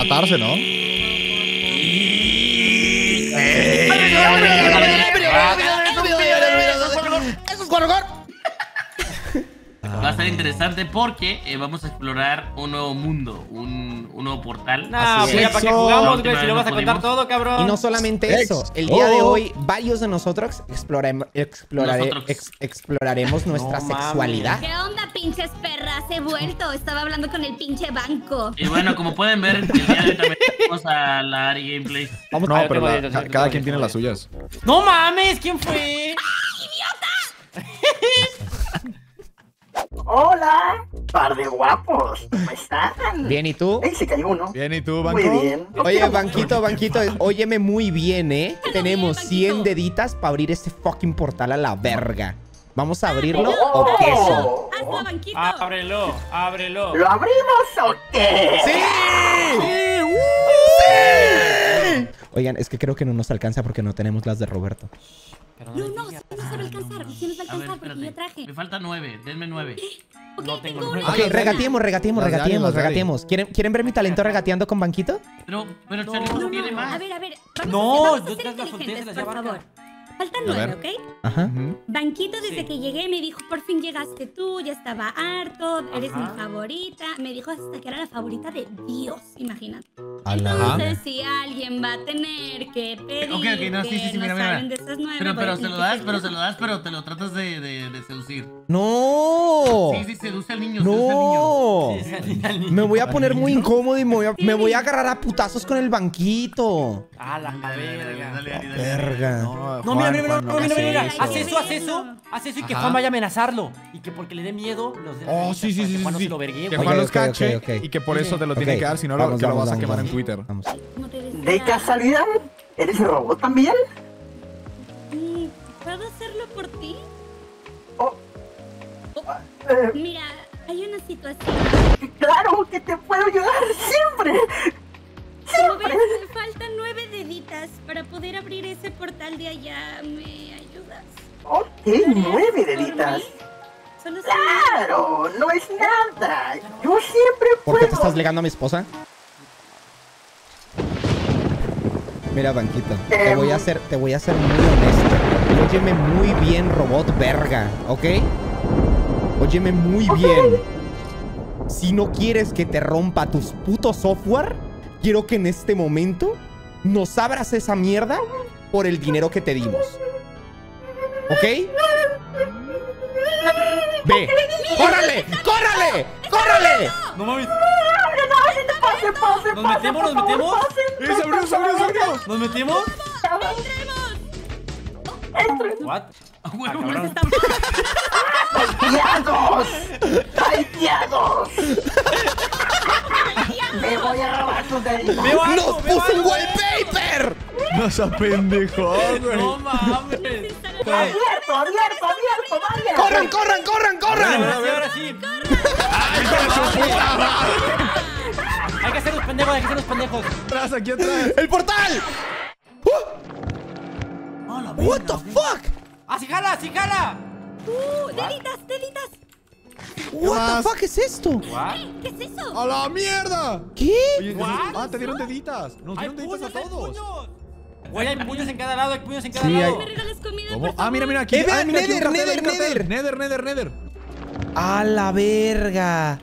Matarse, ¿no? A ser interesante porque eh, vamos a explorar un nuevo mundo, un, un nuevo portal. Pues ya es. para qué Eso. jugamos, güey, si lo vas a contar no todo, cabrón. Y no solamente Ex. eso, el día de Oh. hoy varios de nosotros exploraremos, explorare- Nosotros. ex- exploraremos nuestra No sexualidad. ¿Qué onda, pinches perras? He vuelto. Estaba hablando con el pinche banco. Y bueno, como pueden ver, el día de hoy también vamos a la Ari Gameplay. Vamos No, pero la- ca- tengo cada dedos, quien tiene las suyas. ¡No mames! ¿Quién fue? Hola, par de guapos. ¿Cómo están? Bien, ¿y tú? Ey, se cayó uno. Bien, ¿y tú, Banco? Muy bien. Oye, Banquito, Banquito, óyeme muy bien, ¿eh? Tenemos bien, 100 Banquito. deditas para abrir este fucking portal a la verga. ¿Vamos a abrirlo Oh. o queso? Hazlo, banquito. Ábrelo, ábrelo. ¿Lo abrimos o qué? ¡Sí! ¡Sí! Oigan, es que creo que no nos alcanza porque no tenemos las de Roberto. Pero No, no, digas. sí nos va a alcanzar. Sí nos va a A ver, alcanzar porque yo traje. Me faltan nueve, denme nueve. Ok, No tengo tengo nueve. Ok, regateemos, regateemos, regateemos, regateemos. ¿Quieren, ¿Quieren ver mi talento regateando con Banquito? Pero, pero el No, Charlie no, no no, tiene A más. ver, a ver. Vamos No, a, vamos a yo ser las por favor. Acá. Faltan A nueve. ¿ok? Ajá. Banquito, desde Sí. que llegué, me dijo, por fin llegaste tú, ya estaba harto, eres Ajá. mi favorita. Me dijo hasta que era la favorita de Dios, imagínate. Entonces, si alguien va a tener que pedir Ok, ok, no, sí, sí, sí, que mira, nos mira. de esas nueve, Pero, pero se tener lo das, pero se lo das, pero te lo tratas de, de, de seducir. ¡No! Sí, sí, seduce al niño, seduce al niño. ¡No! Sí, sí, sí, al niño. Me voy a poner muy incómodo y me voy a, me voy a agarrar a putazos con el banquito. A la Dale, dale, dale, verga. No, No, mira, mira, mira, Juan, no, mira, hagas mira, mira. eso. Haz eso, haz eso, haz eso y que. Juan vaya a amenazarlo. Y que porque le dé miedo, los de Oh, sí, sí, sí, sí. Juan no sí. se lo verguee, Que. Juan los cache y que por eso te lo tiene que dar, si no lo, vas a quemar en. Twitter. ¿De casualidad? ¿Eres robot también? mm, ¿Puedo hacerlo por ti? Oh. Eh, Mira, hay una situación. claro que te puedo Ok, ¿Lo harías nueve deditas. Claro, no es nada. Yo siempre ¿Por qué te puedo. estás ligando a mi esposa? Mira, Banquito, te Em. voy a hacer, te voy a ser muy honesto. Óyeme muy bien, robot verga, ¿ok? Óyeme muy bien. Si no quieres que te rompa tus putos software, quiero que en este momento nos abras esa mierda por el dinero que te dimos. ¿Ok? Ve. ¡Córrale! ¡Córrale! ¡Córrale! No mames. Pase, pase, ¿Nos metemos, nos metemos? pase. ¡Eh, se abrió, se abrió, se abrió! ¿Nos metemos? ¿What? Ah. ¡Haitiados! Me voy a robar tus deditos. ¡Nos puso un wallpaper! No se apendejó, güey. ¡No mames! ¡Abierto, abierto, abierto! ¡Vaya! ¡Corran, corran, corran, corran! Ahora sí, ahora sí. Hay que hacer los pendejos, hay que hacer los pendejos. Atrás, aquí atrás. ¡El portal! What the fuck? ¡Ah, sí jala, sí jala! ¡Uh! ¡Deditas, deditas! What the fuck es esto? ¿What? ¿Qué es eso? ¡A la mierda! ¿Qué? Oye, What? ah, te dieron deditas. Nos ¡Hay dieron deditas a todos. Güey, hay puños en cada lado, hay puños en cada Sí, lado. ¿Me regalas comida, ¿Cómo? por favor? Ah, mira, mira aquí. Eh, Ah, mira, aquí Nether, Nether. Nether. Nether, Nether, Nether. A la verga.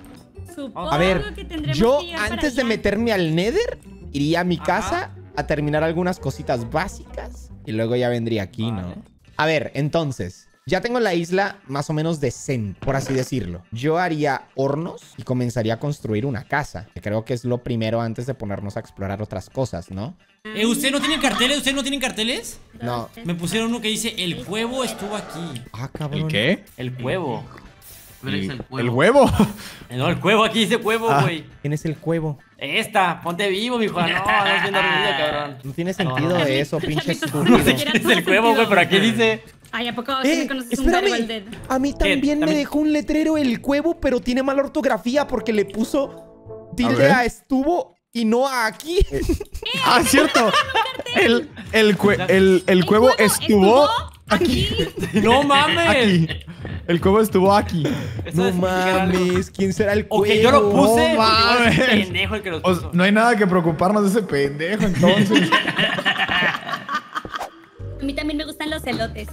Supongo A ver, que tendremos yo que antes de allá. meterme al Nether, iría a mi Ajá. casa a terminar algunas cositas básicas y luego ya vendría aquí, ¿no? A ver, entonces, ya tengo la isla más o menos decente, por así decirlo. Yo haría hornos y comenzaría a construir una casa, que creo que es lo primero antes de ponernos a explorar otras cosas, ¿no? Eh, ¿Ustedes no tienen carteles? ¿Ustedes no tienen carteles? No. Me pusieron uno que dice, el cuevo estuvo aquí. Ah, cabrón. ¿El qué? El eres el El huevo. huevo. No, el cuevo, aquí dice cuevo, Ah. güey. ¿Quién es el cuevo? Esta, ponte vivo, mijo. No, no es bien dormido, cabrón. No tiene sentido No. eso, pinche estúpido. no sé qué Es el cuevo, güey, pero aquí dice... Ay, ¿a poco Eh, conoces un espérame. A mí también me dejó un letrero el cuevo, pero tiene mala ortografía porque le puso tilde a estuvo y no a aquí. Ah, cierto. El, el, cue- el, el cuevo estuvo aquí. ¡No mames! Aquí. El cuevo estuvo aquí. Eso No mames, ¿quién será el O cuevo? que yo lo puse. No mames. pendejo el que lo O puso. sea, no hay nada que preocuparnos de ese pendejo, entonces. A mí también me gustan los elotes.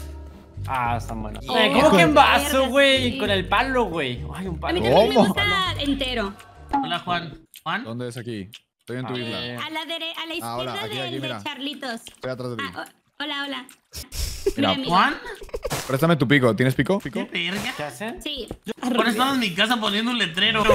Ah, están buenos. Oh, Eh, ¿Cómo que en vaso, güey? sí. Con el palo, güey. Ay, un A palo. mí también me gusta entero. Hola, Juan. ¿Juan? ¿Dónde es aquí? Estoy en tu A isla. A la, dere- a la izquierda Ah, hola, aquí, del aquí, de mira. Charlitos. Estoy atrás de ti. Ah, hola, hola. Mira. ¿Juan? Préstame tu pico. ¿Tienes pico? ¿Qué ¿Pico? verga? ¿Qué hacen? Sí. Por eso en mi casa poniendo un letrero.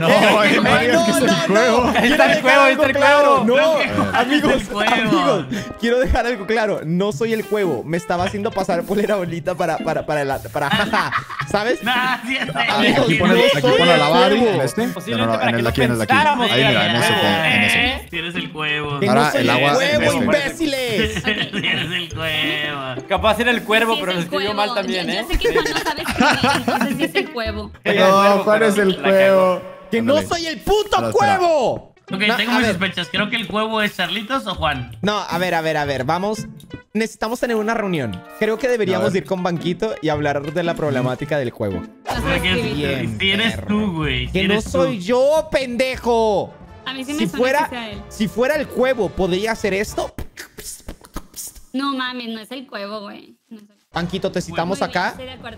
No, Eh, eh, Mario, no, es que es no, el juego. no. Está el dejar cuevo, ahí algo está el claro. cuevo. No, amigos, el amigos, quiero dejar algo claro. No soy el cuevo. Me estaba haciendo pasar por la bolita para, para, para, la, para, jaja. ¿Sabes? Nah, sí está. Amigos, Aquí no pone, aquí pone a el lavar y cuevo. en este. No, no, para en que el no aquí, en el aquí. pensáramos Ahí, mira, en el ese. En ese. Tienes el cuevo. Que Ahora, el el, agua cuevo, es este. imbéciles. Tienes el cuevo. Capaz era el cuervo, pero lo el escribió mal también, ¿eh? Yo sé que Juan no sabe escribir, entonces es el cuevo. No, ¿cuál es el La Que no soy el puto espera. cuevo. Ok, No, tengo a mis ver. sospechas. Creo que el cuevo es Charlitos o Juan. No, a ver, a ver, a ver, vamos. Necesitamos tener una reunión. Creo que deberíamos ir con Banquito y hablar de la problemática del juego. No. Bien, si eres perro. tú, güey. si Que no tú. soy yo, pendejo. A mí sí me Si fuera, que sea él. si fuera el cuevo, ¿podría hacer esto? No mames, no es el cuevo, güey. No es el- Banquito, te citamos bien, acá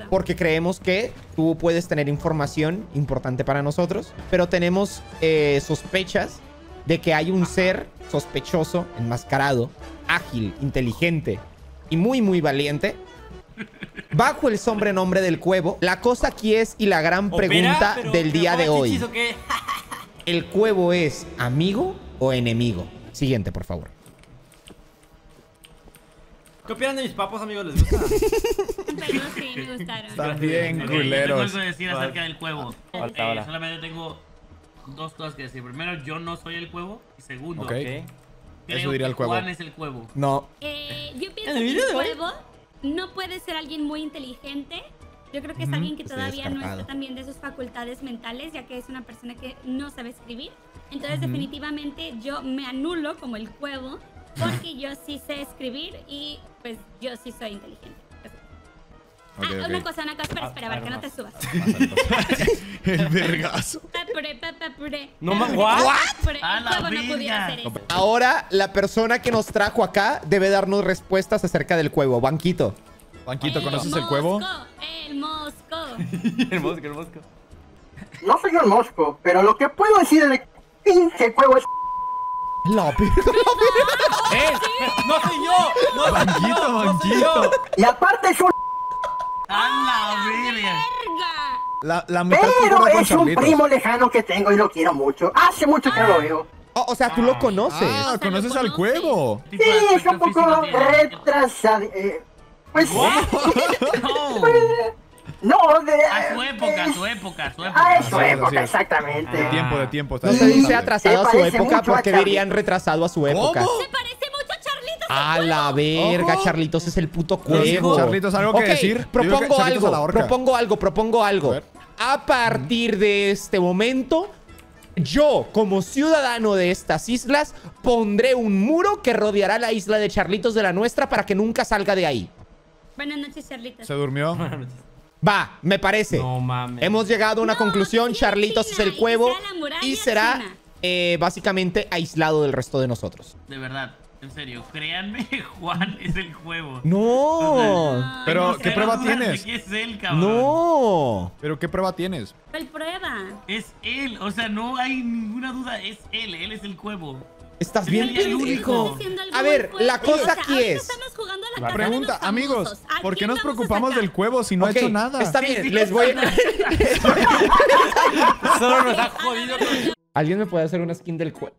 porque creemos que tú puedes tener información importante para nosotros, pero tenemos eh, sospechas de que hay un ser sospechoso, enmascarado, ágil, inteligente y muy, muy valiente. Bajo el sobrenombre del cuevo, la cosa aquí es y la gran Opera, pregunta pero- del pero día de ¿cómo hoy. ¿El cuevo es amigo o enemigo? Siguiente, por favor. ¿Qué opinan de mis papos, amigos? ¿Les gusta? Pero sí, me gustaron. Están bien Ok, yo tengo culeros. algo que decir acerca del cuevo. Eh, solamente tengo dos cosas que decir. Primero, yo no soy el cuevo. Y segundo, Ok. Ok. creo Eso diría que el cuevo. Juan es el cuevo. No. Eh, yo pienso ¿En el que el cuevo no puede ser alguien muy inteligente. Yo creo que es alguien que todavía no está también de sus facultades mentales, ya que es una persona que no sabe escribir. Entonces, definitivamente, yo me anulo como el cuevo, porque yo sí sé escribir y pues yo sí soy inteligente. Ah, una cosa, una cosa, espera, Ah, espera, para que no te subas. El vergazo. No. A El cuevo no podía verga. hacer eso. Ahora, la persona que nos trajo acá debe darnos respuestas acerca del cuevo. Banquito. Banquito, El ¿conoces el cuevo? mosco, El mosco. el mosco, el mosco. No soy un mosco, pero lo que puedo decir del pinche cuevo es La. ¡Eh! ¡No soy yo! ¡No soy Banquito, yo! ¡No soy banquito. yo! y aparte es un ¡A la verga! La, la mitad pero es un Charlitos. primo lejano que tengo y lo quiero mucho. Hace mucho que lo veo. Oh, o sea, tú lo conoces. Ah, ¿conoces lo al conoces. cuevo? ¿Qué tipo Sí, es un poco retrasado. eh, pues No. no, de. A su época, a su época, a su A época. su Así es, época, exactamente. De tiempo, de tiempo. está No se dice atrasado a su época a porque dirían retrasado a su época. ¿Cómo? Se parece mucho a Charlitos. A la verga, Charlitos es el puto cuevo. Charlitos, ¿algo que decir? Propongo a algo, propongo algo, propongo algo. A. A partir de este momento, yo, como ciudadano de estas islas, pondré un muro que rodeará la isla de Charlitos de la nuestra para que nunca salga de ahí. Buenas noches, Charlitos. ¿Se durmió? Va, me parece. No mames. Hemos llegado a una No, conclusión. Charlitos China es el cuevo y será eh, básicamente aislado del resto de nosotros. De verdad, en serio, créanme, Juan es el juego. No, Pero, ¿qué prueba tienes? de que es él, cabrón. no. ¿Pero qué prueba tienes? ¿Cuál prueba? Es él, o sea, no hay ninguna duda, es él, él es el cuevo. Estás bien el único. pendejo. A ver, la cosa aquí es. estamos jugando a la Pregunta, amigos, famosos. ¿A ¿por qué nos preocupamos del cuevo si no ha hecho nada? Está bien, Sí, sí. les voy. Solo nos ha jodido con... ¿Alguien me puede hacer una skin del cuevo?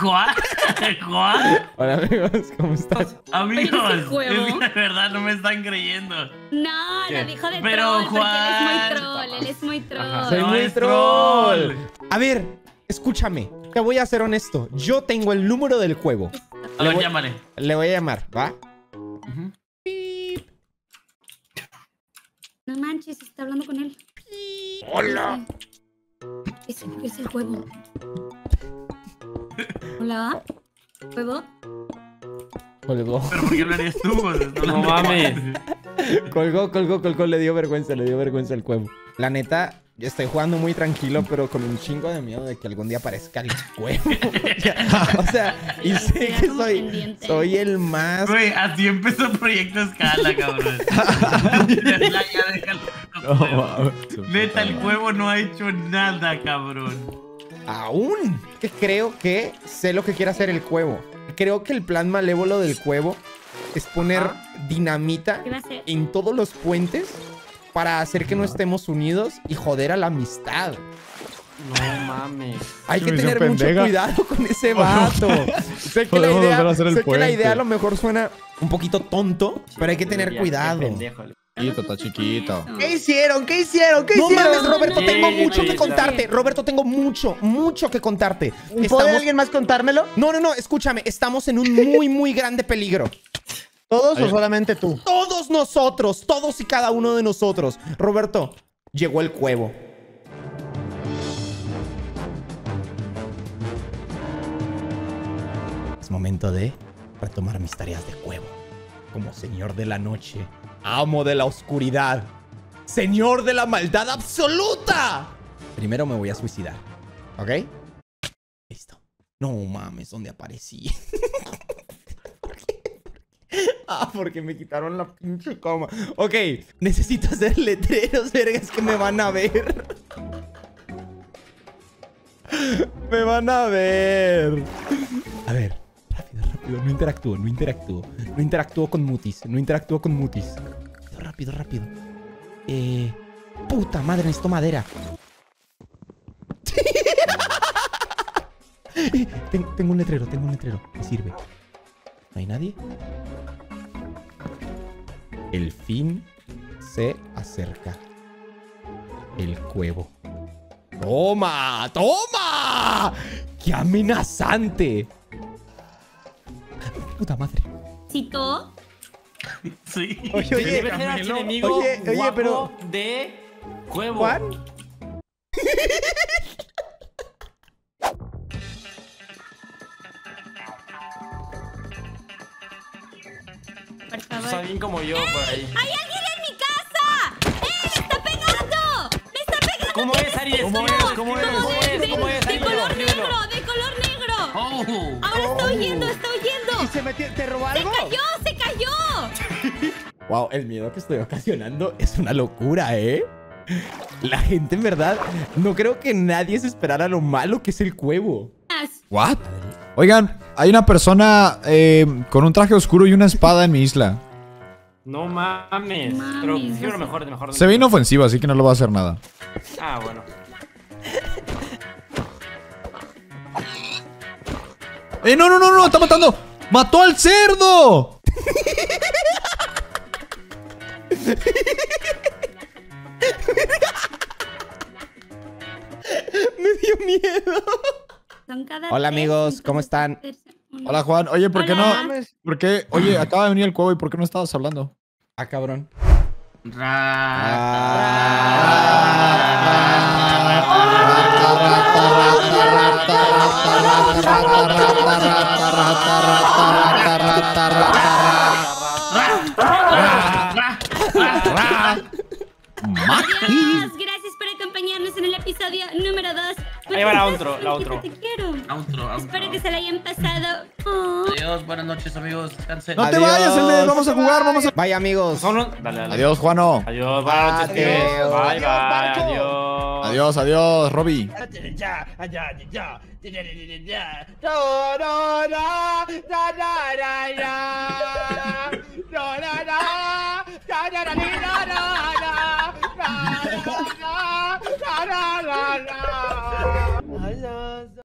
Juan, Juan, Hola amigos, ¿cómo están? amigos, Pero es que de verdad no me están creyendo. No, ¿Qué? lo dijo de Pero, troll, porque él es muy Juan. troll, él es muy troll. Ajá. Soy No muy es troll. troll. A ver, escúchame. Te voy a ser honesto. Yo tengo el número del cuevo. A Le ver, voy- llámale. Le voy a llamar, ¿va? Ujú. No manches, está hablando con él. Hola. Es el, es el huevo. Hola. ¿Huevo? Colgó. Pero ¿por qué lo harías tú? No mames. Colgó, colgó, colgó. Le dio vergüenza, le dio vergüenza el cuevo. La neta, yo estoy jugando muy tranquilo, pero con un chingo de miedo de que algún día aparezca el cuevo. o sea, y sé que soy, pendiente. soy el más... Güey, así empezó Proyecto Escala, cabrón. ya, ya, déjalo. No, mames. Neta, el huevo no ha hecho nada, cabrón. Aún que creo que sé lo que quiere hacer el cuevo. Creo que el plan malévolo del cuevo es poner dinamita en todos los puentes para hacer que no estemos unidos y joder a la amistad. No mames. Hay que tener mucho pendeja. cuidado con ese vato. sé que, la idea, sé que la idea a lo mejor suena un poquito tonto, pero hay que tener cuidado. pendejo. Chiquito, está chiquito. ¿Qué hicieron? ¿Qué hicieron? ¿Qué No hicieron? mames, Roberto, tengo mucho que contarte. Roberto, tengo mucho, mucho que contarte. ¿Puede Estamos- alguien más contármelo? No, no, no, escúchame. Estamos en un muy, muy grande peligro. ¿Todos o solamente tú? Todos nosotros, todos y cada uno de nosotros. Roberto, llegó el cuevo. Es momento de retomar mis tareas de cuevo. Como señor de la noche, amo de la oscuridad, señor de la maldad absoluta. Primero me voy a suicidar, ¿ok? Listo. No mames, ¿dónde aparecí? Ah, porque me quitaron la pinche coma. Ok, necesito hacer letreros, vergas, que me van a ver. Me van a ver. A ver, rápido, rápido. No interactúo, no interactúo. No interactúo con mutis, no interactúo con mutis. Rápido, rápido. Eh. Puta madre, necesito madera. Eh, ten- tengo un letrero, tengo un letrero. Me sirve. ¿No hay nadie? El fin se acerca. El cuevo. ¡Toma! ¡Toma! ¡Qué amenazante! Puta madre. Citó. Sí. Oye, oye, Debe ser archienemigo Oye, oye, pero- de huevo. ¿Juan? Está como yo por ahí. ¡Hay alguien en mi casa! ¡Eh! ¡Me está pegando! ¡Me está pegando! ¿Cómo es, Ari? ¿Cómo es? ¿Cómo es? ¿Cómo de, es? de- ¿Cómo es, de color negro, de color negro. Oh. Ahora está huyendo, está ¿Y huyendo. se metió, te robó ¡Se algo? cayó, se cayó! Wow, el miedo que estoy ocasionando es una locura, ¿eh? La gente en verdad, no creo que nadie se esperara lo malo que es el cuevo. ¿What? Oigan, hay una persona eh, con un traje oscuro y una espada en mi isla. No mames. Mames, Pero mejor, mejor. Se ve inofensivo, así que no le va a hacer nada. Ah, bueno. ¡Eh, no, no, no, no! ¡Está matando! ¡Mató al cerdo! Me dio miedo. Hola, amigos, ¿cómo están? Hola, Juan. Oye, ¿por qué Hola. no? ¿Por qué? Oye, acaba de venir el cuevo y ¿por qué no estabas hablando? Ah, cabrón. En el episodio número 2. Ahí va la outro, la outro. Te quiero. Espero que se la hayan pasado. Oh. Adiós, buenas noches, amigos. Descansen. ¡No te vayas, Elmer! ¡Vamos a jugar! ¡Vamos a... Bye, amigos. Solo. Dale, dale. Adiós, Juano. Adiós, buenas noches, Adiós. Bye, Adiós. Adiós. Adiós, adiós, Robbie. No, no, no. la la la la la la